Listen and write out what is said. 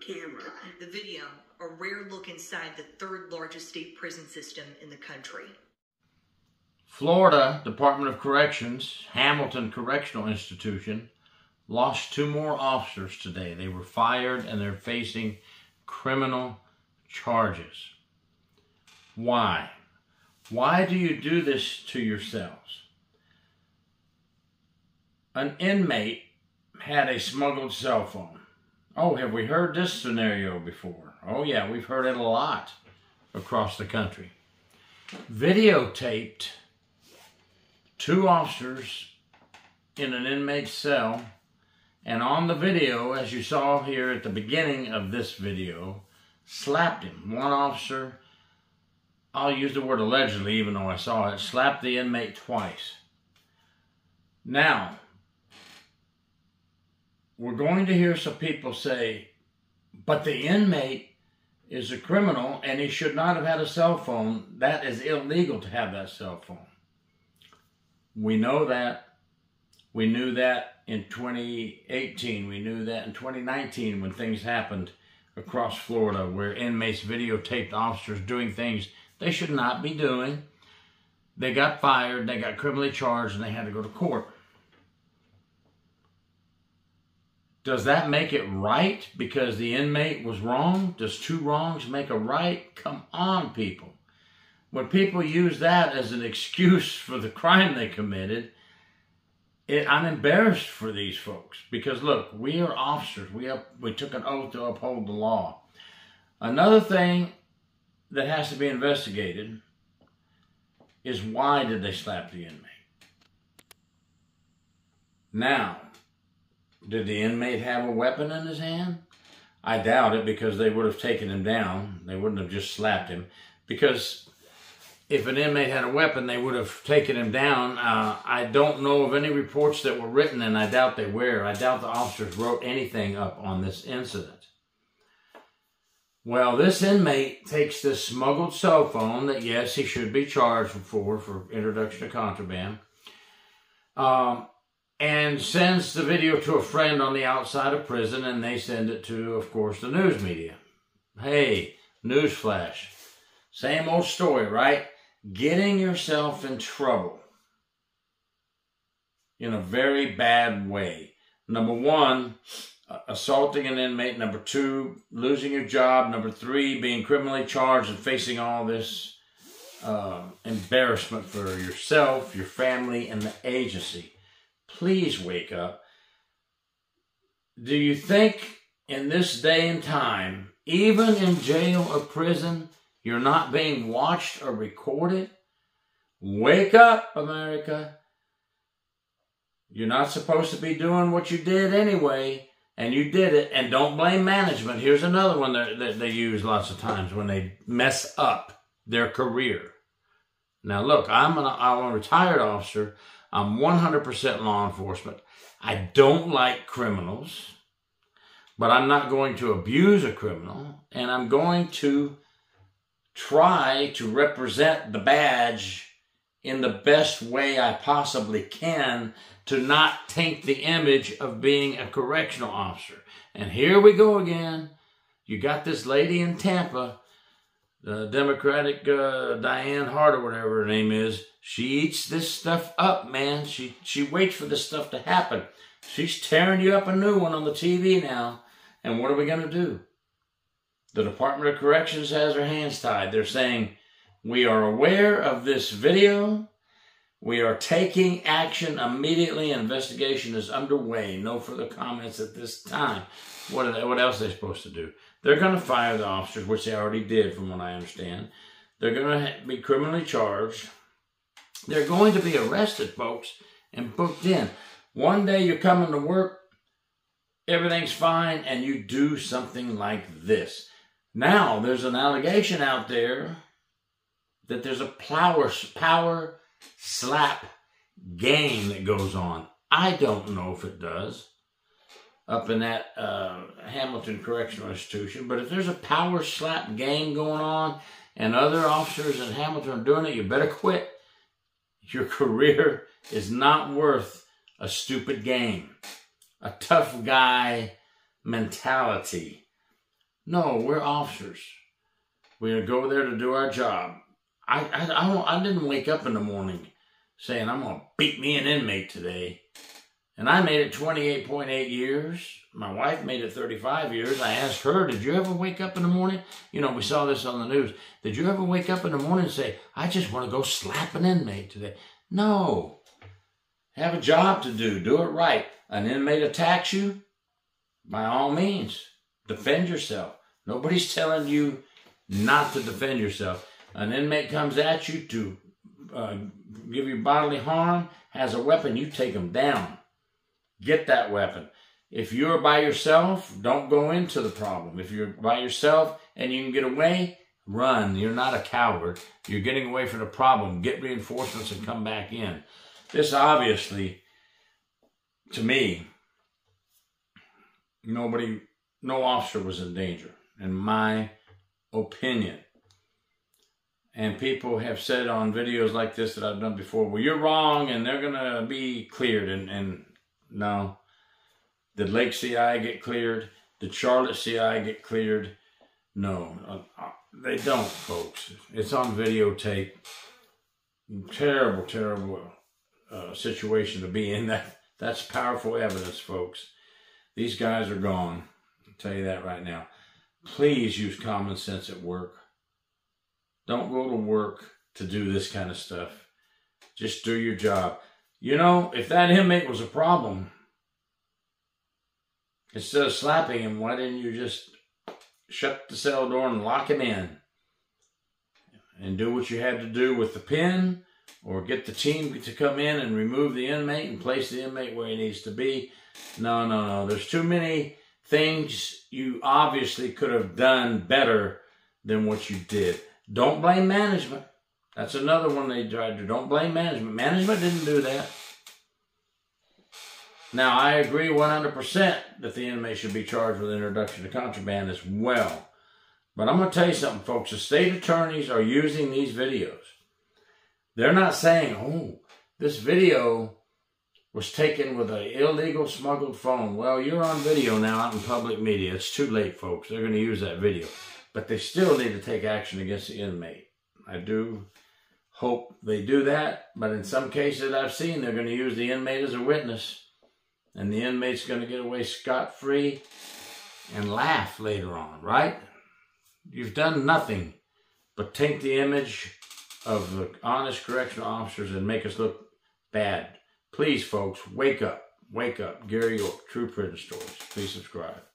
camera. The video, a rare look inside the third largest state prison system in the country. Florida Department of Corrections, Hamilton Correctional Institution, lost two more officers today. They were fired and they're facing criminal charges. Why? Why do you do this to yourselves? An inmate had a smuggled cell phone. Oh, have we heard this scenario before? Oh, yeah, we've heard it a lot across the country. Videotaped two officers in an inmate cell, and on the video, as you saw here at the beginning of this video, slapped him. One officer, I'll use the word allegedly, even though I saw it, slapped the inmate twice. Now, we're going to hear some people say, but the inmate is a criminal and he should not have had a cell phone. That is illegal to have that cell phone. We know that. We knew that in 2018. We knew that in 2019 when things happened across Florida where inmates videotaped officers doing things they should not be doing. They got fired, they got criminally charged, and they had to go to court. Does that make it right because the inmate was wrong? Does two wrongs make a right? Come on, people. When people use that as an excuse for the crime they committed, it, I'm embarrassed for these folks because look, we are officers. We have, we took an oath to uphold the law. Another thing that has to be investigated is why did they slap the inmate? Now, did the inmate have a weapon in his hand? I doubt it because they would have taken him down. They wouldn't have just slapped him because if an inmate had a weapon, they would have taken him down. Uh, I don't know of any reports that were written, and I doubt they were. I doubt the officers wrote anything up on this incident. Well, this inmate takes this smuggled cell phone that, yes, he should be charged for, for introduction to contraband, um, and sends the video to a friend on the outside of prison, and they send it to, of course, the news media. Hey, newsflash. Same old story, right? getting yourself in trouble in a very bad way. Number one, assaulting an inmate. Number two, losing your job. Number three, being criminally charged and facing all this uh, embarrassment for yourself, your family, and the agency. Please wake up. Do you think in this day and time, even in jail or prison, you're not being watched or recorded. Wake up, America. You're not supposed to be doing what you did anyway, and you did it. And don't blame management. Here's another one that, they use lots of times when they mess up their career. Now, look, I'm, an, I'm a retired officer. I'm 100% law enforcement. I don't like criminals, but I'm not going to abuse a criminal, and I'm going to try to represent the badge in the best way I possibly can to not taint the image of being a correctional officer. And here we go again. You got this lady in Tampa, the Democratic uh, Diane Hart or whatever her name is. She eats this stuff up, man. She she waits for this stuff to happen. She's tearing you up a new one on the TV now. And what are we going to do? The Department of Corrections has their hands tied. They're saying, we are aware of this video. We are taking action immediately. Investigation is underway. No further comments at this time. What, they, what else are they supposed to do? They're going to fire the officers, which they already did, from what I understand. They're going to be criminally charged. They're going to be arrested, folks, and booked in. One day you're coming to work, everything's fine, and you do something like this. Now, there's an allegation out there that there's a power, power slap game that goes on. I don't know if it does up in that uh, Hamilton Correctional Institution, but if there's a power slap game going on and other officers in Hamilton are doing it, you better quit. Your career is not worth a stupid game, a tough guy mentality No, we're officers. We go there to do our job. I, I, I, I didn't wake up in the morning saying, I'm going to beat me an inmate today. And I made it 28.8 years. My wife made it 35 years. I asked her, Did you ever wake up in the morning? You know, we saw this on the news. Did you ever wake up in the morning and say, I just want to go slap an inmate today? No. Have a job to do. Do it right. An inmate attacks you, by all means, defend yourself. Nobody's telling you not to defend yourself. An inmate comes at you to uh, give you bodily harm, has a weapon, you take them down. Get that weapon. If you're by yourself, don't go into the problem. If you're by yourself and you can get away, run. You're not a coward. You're getting away from the problem. Get reinforcements and come back in. This obviously, to me, nobody, no officer was in danger, in my opinion. And people have said on videos like this that I've done before, well, you're wrong and they're going to be cleared. And, and no. Did Lake CI get cleared? Did Charlotte CI get cleared? No. Uh, uh, they don't, folks. It's on videotape. Terrible, terrible uh, situation to be in. That That's powerful evidence, folks. These guys are gone. I'll tell you that right now. Please use common sense at work. Don't go to work to do this kind of stuff. Just do your job. You know, if that inmate was a problem, instead of slapping him, why didn't you just shut the cell door and lock him in? And do what you had to do with the pin, or get the team to come in and remove the inmate and place the inmate where he needs to be. No, no, no. There's too many things you obviously could have done better than what you did. Don't blame management. That's another one they tried to. Don't blame management. Management didn't do that. Now, I agree 100% that the inmate should be charged with introduction to contraband as well. But I'm going to tell you something, folks. The state attorneys are using these videos. They're not saying, oh, this video was taken with an illegal smuggled phone. Well, you're on video now out in public media. It's too late, folks. They're going to use that video. But they still need to take action against the inmate. I do hope they do that. But in some cases I've seen, they're going to use the inmate as a witness. And the inmate's going to get away scot free and laugh later on, right? You've done nothing but take the image of the honest correctional officers and make us look bad. Please, folks, wake up. Wake up. Gary York, True Prison Stories. Please subscribe.